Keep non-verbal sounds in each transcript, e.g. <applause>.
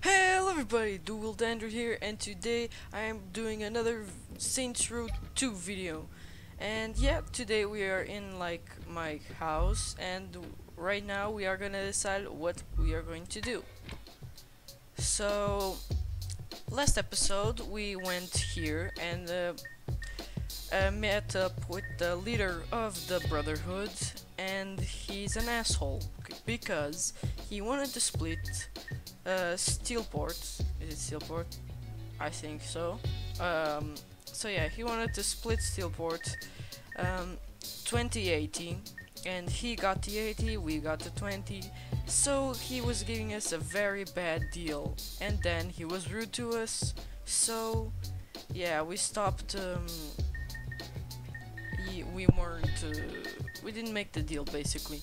Hello everybody, Dual Android here, and today I am doing another Saints Row 2 video. And yeah, today we are in like my house, and right now we are gonna decide what we are going to do. So, last episode we went here and uh, uh, met up with the leader of the Brotherhood, and he's an asshole because he wanted to split uh, Steelport. Is it Steelport? I think so. Um, so yeah, he wanted to split Steelport um, 2080, and he got the 80, we got the 20. So he was giving us a very bad deal, and then he was rude to us. So yeah, we stopped. Um, we weren't. Uh, we didn't make the deal basically.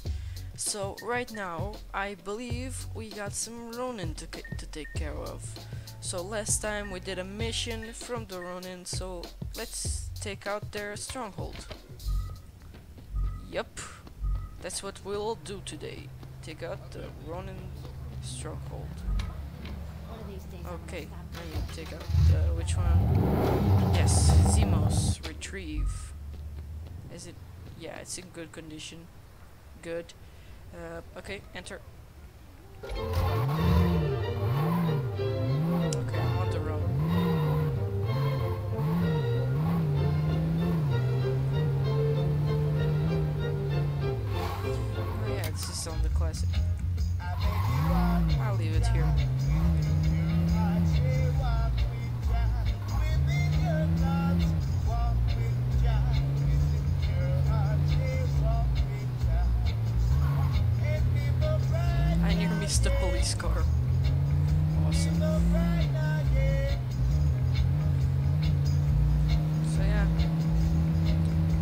So right now, I believe we got some Ronin to, to take care of. So last time we did a mission from the Ronin, so let's take out their stronghold. Yep, that's what we'll do today. Take out the Ronin stronghold. Okay, let me take out uh, which one? Yes, Zimos retrieve. Is it? Yeah, it's in good condition. Good. Uh, okay, enter.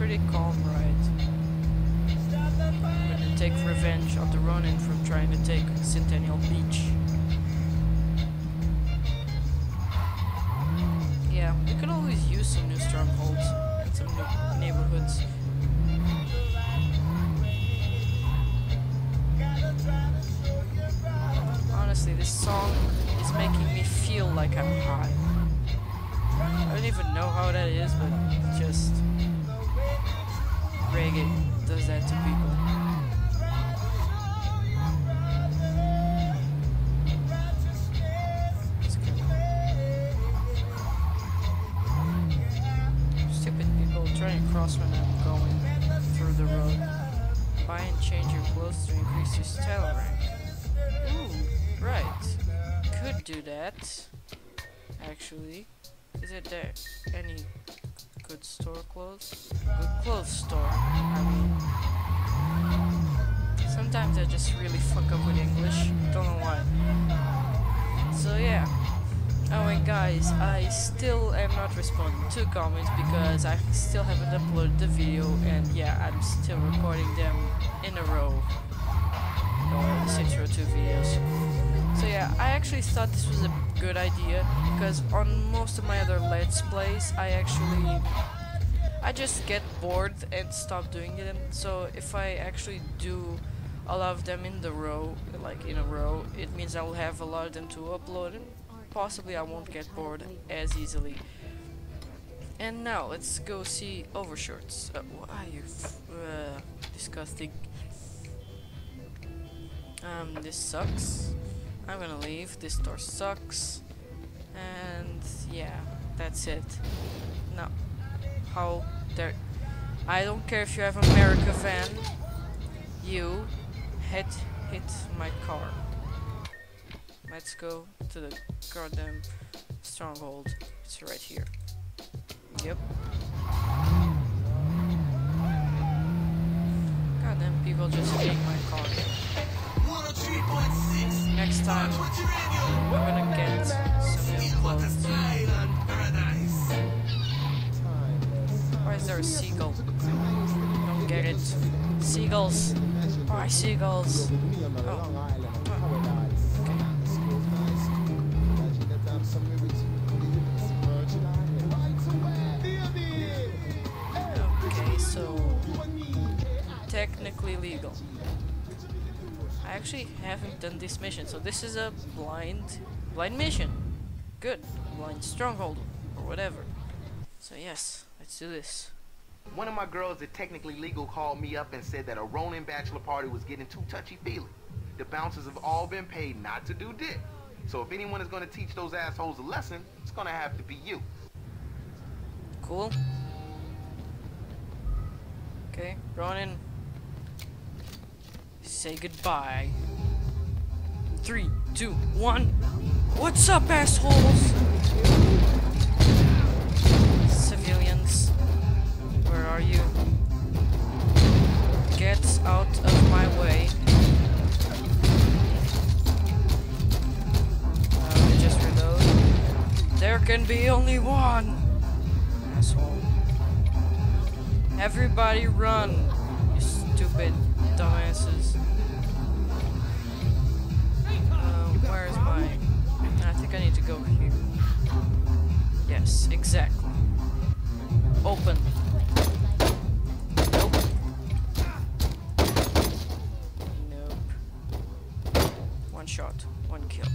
Pretty calm ride. Gonna take revenge on the Ronin from trying to take Centennial Beach. Yeah, we could always use some new strongholds and some new neighborhoods. Honestly, this song is making me feel like I'm high. I don't even know how that is, but just does that to people. Stupid people trying to cross when I'm going through the road. Buy and change your clothes to increase your style rank. Ooh, right. Could do that. Actually. Is it there any good store clothes? Good clothes store. I mean. Sometimes I just really fuck up with English. Don't know why. So yeah. Oh and guys, I still am not responding to comments because I still haven't uploaded the video and yeah, I'm still recording them in a row. Or the Saints Row 2 videos. So yeah, I actually thought this was a good idea because on most of my other Let's Plays, I actually I just get bored and stop doing them. So if I actually do a lot of them in the row, like in a row, it means I will have a lot of them to upload and possibly I won't get bored as easily. And now let's go see overshorts. Uh, why you uh, disgusting. Um, this sucks. I'm gonna leave. This store sucks. And yeah, that's it. No. How there I don't care if you have America van. You hit hit my car. Let's go to the goddamn stronghold. It's right here. Yep. Goddamn people just hitting my car. Next time, we're gonna get some clothes. Why is there a seagull? Don't get it. Seagulls. Why seagulls? Oh. Okay, so technically legal. Actually haven't done this mission, so this is a blind blind mission. Good. Blind stronghold or whatever. So yes, let's do this. One of my girls that Technically Legal called me up and said that a Ronin bachelor party was getting too touchy-feely. The bouncers have all been paid not to do dick. So if anyone is going to teach those assholes a lesson, it's going to have to be you. Cool. Okay, Ronin. Say goodbye. Three, two, one. What's up, assholes? Civilians. Where are you? Get out of my way. Uh, just reload. There can be only one. Asshole. Everybody run, you stupid dumbasses. Um, where is my... I think I need to go here. Yes, exactly. Open. Nope. One shot, one kill.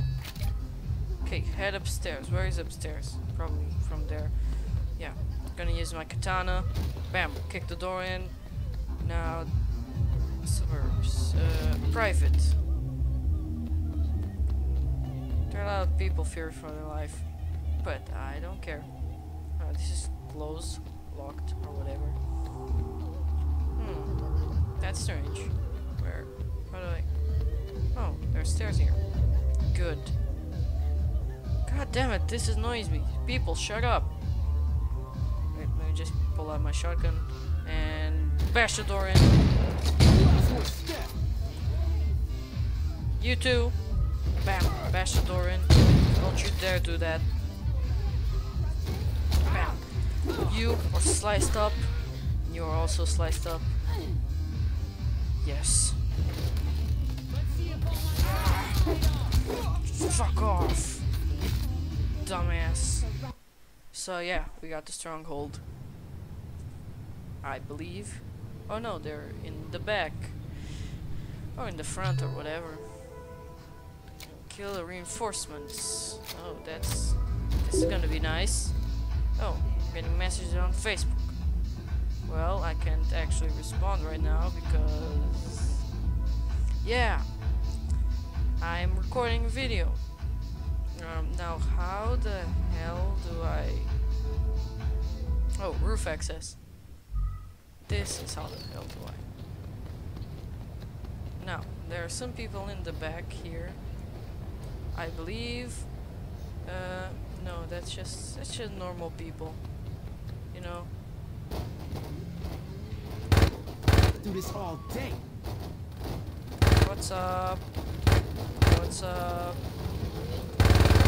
Okay, head upstairs. Where is upstairs? Probably from there. Yeah. Gonna use my katana. Bam, kick the door in. Now, suburbs. Uh, private. There are a lot of people fear for their life. But I don't care. Uh, this is closed, locked, or whatever. Hmm. That's strange. Where? How do I... Oh, there's stairs here. Good. God damn it, this annoys me. People, shut up. Wait, let me just pull out my shotgun and bash door in. You too. Bam, bash the door in. Don't you dare do that. Bam. You are sliced up. You are also sliced up. Yes. Fuck off. Dumbass. So yeah, we got the stronghold. I believe. Oh no, they're in the back. Or in the front or whatever. Kill the reinforcements. Oh, that's... This is gonna be nice. Oh, getting messages on Facebook. Well, I can't actually respond right now because... Yeah. I'm recording a video. Um, now, how the hell do I... Oh, roof access. This is how the hell do I... Now, there are some people in the back here. I believe... Uh, no, that's just, that's just normal people. You know? Do this all day. What's up? What's up?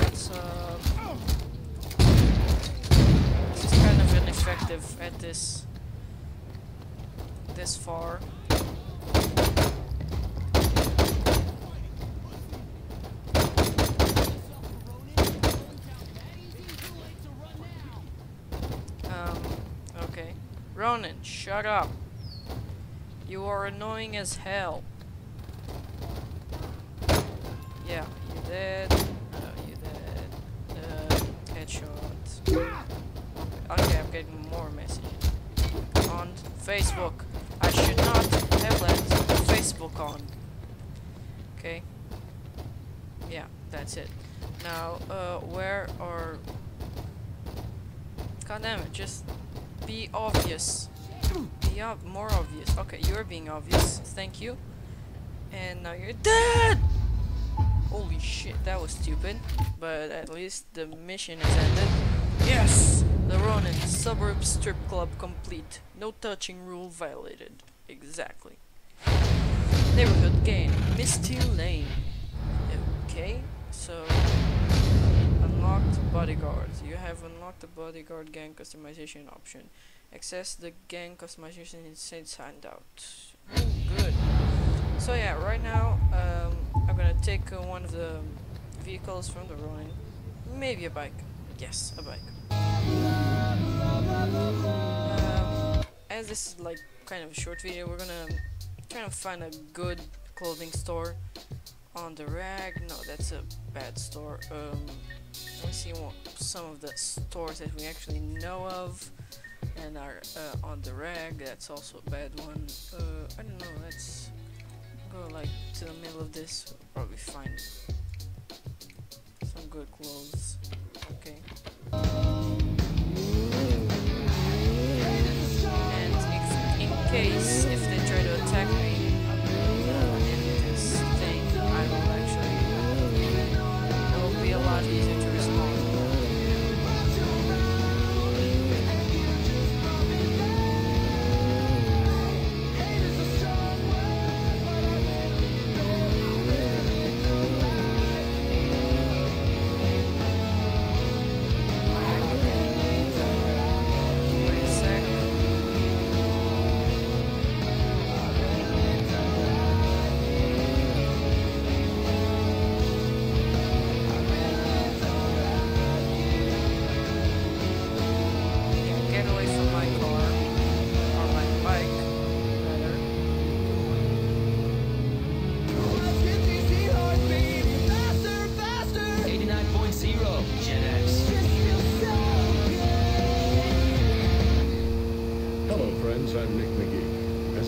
What's up? This is kind of ineffective at this this far. Um, okay. Ronin, shut up. You are annoying as hell. Yeah, you dead. Uh, you dead. Uh, headshot. Okay, I'm getting more messages. On Facebook. I should not have let Facebook on. Okay. Yeah, that's it. Now, uh, where are... God damn it, just be obvious. Be ob more obvious. Okay, you're being obvious. Thank you. And now you're dead! Holy shit, that was stupid. But at least the mission is ended. Yes! The Ronin Suburb Strip Club complete. No touching rule violated. Exactly. Neighborhood game. Misty Lane. Okay, so unlocked bodyguards. You have unlocked the bodyguard gang customization option. Access the gang customization inside handout. Ooh, good. So yeah, right now um, I'm gonna take uh, one of the vehicles from the Ronin. Maybe a bike. Yes, a bike. Um, as this is like kind of a short video, we're gonna try to find a good clothing store on the rag. No, that's a bad store. Um, let me see what some of the stores that we actually know of and are uh, on the rag. That's also a bad one. Uh, I don't know. Let's go like to the middle of this. We'll probably find some good clothes. Okay. And if, in case if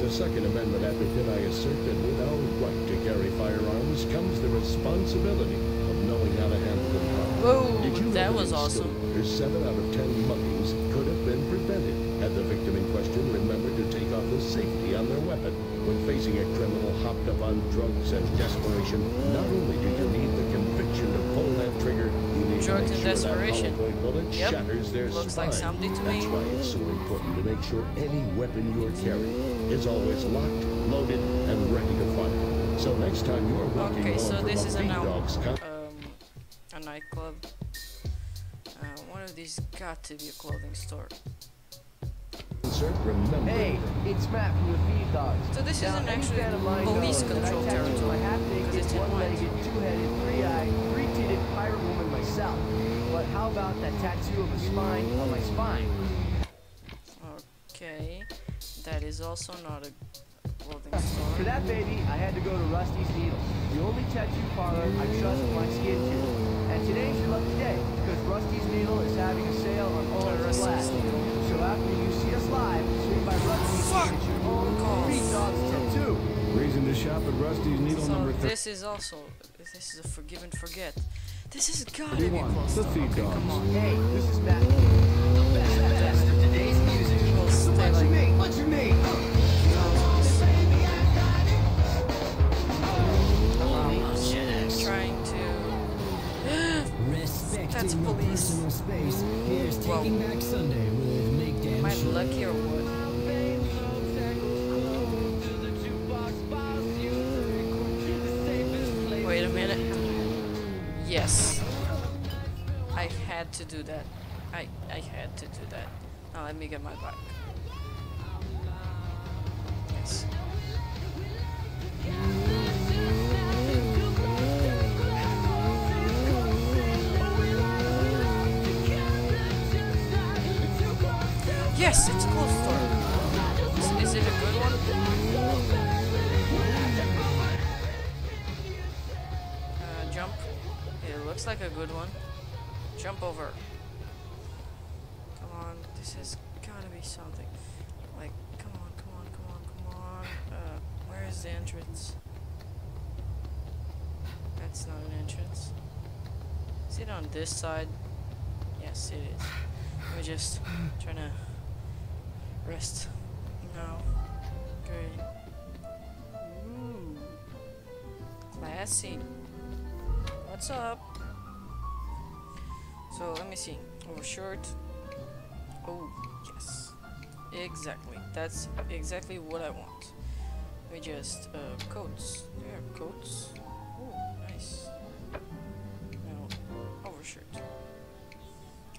A Second Amendment advocate, I assert that with our right to carry firearms comes the responsibility of knowing how to handle them. Whoa, Did you that was awesome. Seven out of ten muggings could have been prevented had the victim in question remembered to take off the safety on their weapon. When facing a criminal hopped up on drugs and desperation, not only do you need the conviction to pull that trigger, you need Drugs to make sure desperation. that bullet Yep. shatters their Looks spine. like something to That's me. why it's so important to make sure any weapon you're carrying is always locked, loaded, and ready to fire. So next time you're walking Okay, home so this is a Big now Dog's con- um, a nightclub. Uh, one of these got to be a clothing store. concert, remember Hey, it's Matt from the Feed Dogs. So this Now, isn't any actually fan police knows that control I tattooed territory, my half because naked, it's in one-legged, two-headed, three-eyed, three-titted pirate woman myself. But how about that tattoo of a spine on my spine? Is also not a clothing For that baby, I had to go to Rusty's Needle, the only tattoo parlor I trust my skin to. And today's your lucky day, because Rusty's Needle is having a sale on all its Rusty's glass. Needle. So after you see us live, swing by Rusty's Fuck and get your own off. Feed Dogs tattoo. Reason to shop at Rusty's Needle So number this is also this is a forgive and forget. This has gotta be a 31. close The store. Feed Okay, Dogs. come on. Hey, this is Matt. The best, best of today's music. Stay like mean? What you mean? trying to. That's police. personal space. Here's Taking Back Sunday with Make Damn Am I lucky or what? Wait a minute. Yes. I had to do that. I I had to do that. Now let me get my bike. Yes. Yes, it's close store. Is, is it a good one? Uh, jump. It looks like a good one. Jump over. Come on, this has gotta be something. Like, come on, come on, come on, come on. Uh, where is the entrance? That's not an entrance. Is it on this side? Yes, it is. We're just trying to rest. now. Great. Ooh. Classy. What's up? So let me see. Over shirt. Oh, yes. Exactly. That's exactly what I want. We just uh coats. Are coats. Oh, nice. Now overshirt.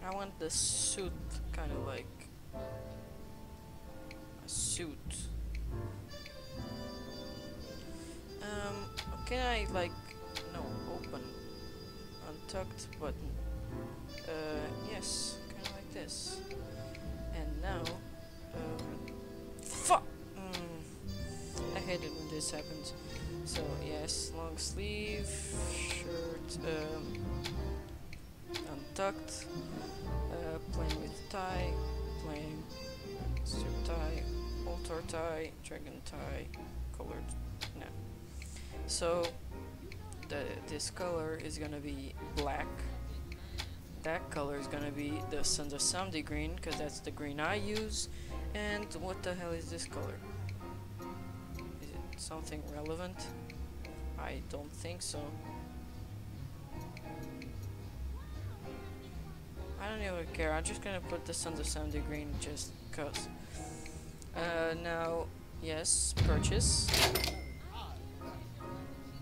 I want the suit kind of like a suit. Um, can I like no open untucked button? Uh, yes, kind of like this. And now, um, When this happens. So yes, long sleeve shirt, um, untucked, uh, plain with tie, playing strip tie, altar tie, dragon tie, colored. No. So the this color is gonna be black. That color is gonna be the Samedi green, because that's the green I use. And what the hell is this color? Something relevant? I don't think so. I don't even care. I'm just gonna put the Sons of Samedi green just cause. Uh, now, yes, purchase.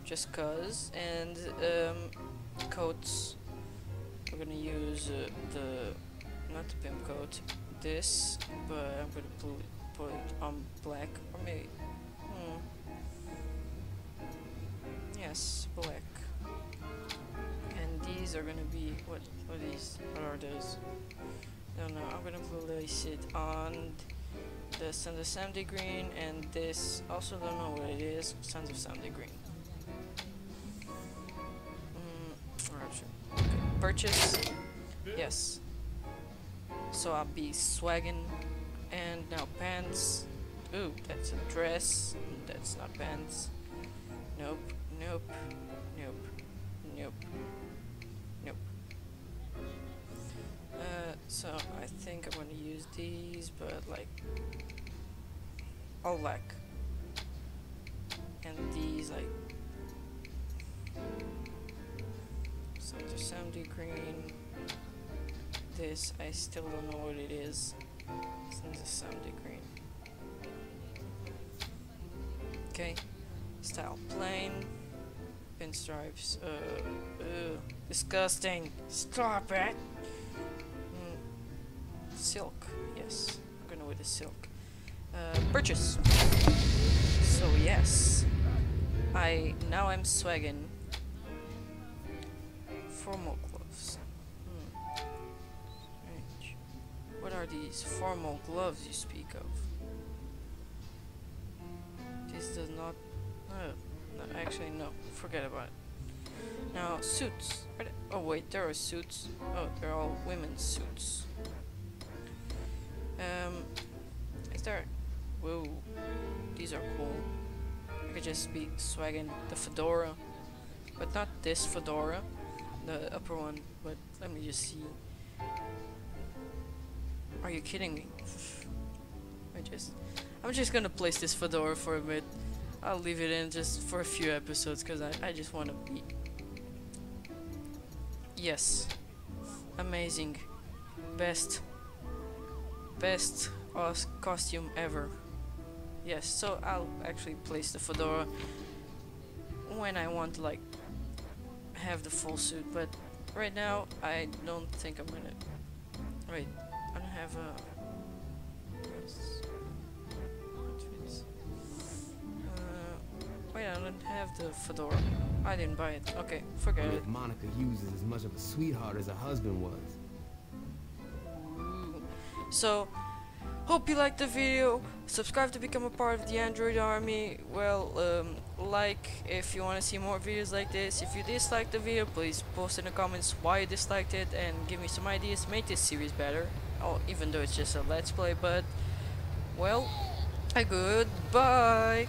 Just cause. And, um, coats. We're gonna use uh, the, not the pimp coat, this, but I'm gonna put it on black, or maybe, Yes, black. And these are gonna be, what, what are these, what are those? I don't know, I'm gonna place it on the Sons of Samedi green, and this, also don't know what it is, Sons of Samedi green. Mm, alright, sure. Purchase, yes. So I'll be swagging, and now pants. Ooh, that's a dress, that's not pants. Nope, nope, nope, nope, nope. Uh, so I think I'm gonna use these, but like all black, and these like Sons of Samedi green. This I still don't know what it is. Sons of Samedi green. Okay, style plain, pinstripes. Uh, uh, disgusting. Stop it. Mm, silk. Yes, I'm gonna wear the silk. Uh, purchase. So yes, I now I'm swagging formal gloves. Hmm. What are these formal gloves you speak of? This does not. Oh, no, actually no. Forget about it. Now suits. Oh wait, there are suits. Oh, they're all women's suits. Um, is there? Whoa, these are cool. I could just be swagging the fedora, but not this fedora, the upper one. But let me just see. Are you kidding me? <laughs> I just, I'm just gonna place this fedora for a bit. I'll leave it in just for a few episodes because I, I just want to be. Yes, amazing, best, best os- costume ever. Yes, so I'll actually place the fedora when I want to like have the full suit, but right now I don't think I'm gonna. Wait, I don't have a. wait, I don't have the fedora. I didn't buy it. Okay, forget it. Monica Hughes is as much of a sweetheart as her husband was. Ooh. So, hope you liked the video. Subscribe to become a part of the Android army. Well, um, like if you want to see more videos like this. If you disliked the video, please post in the comments why you disliked it and give me some ideas. Make this series better. Oh, even though it's just a let's play, but well, a goodbye.